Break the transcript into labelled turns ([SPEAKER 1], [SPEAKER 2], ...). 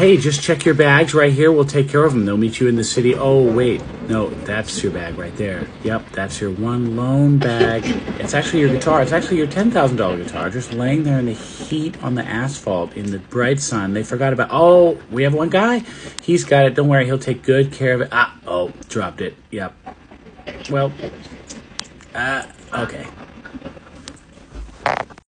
[SPEAKER 1] Hey, just check your bags right here. We'll take care of them. They'll meet you in the city. Oh, wait. No, that's your bag right there. Yep, that's your one lone bag. It's actually your guitar. It's actually your $10,000 guitar just laying there in the heat on the asphalt in the bright sun. They forgot about, oh, we have one guy. He's got it. Don't worry. He'll take good care of it. Ah, oh, dropped it. Yep. Well, uh, okay.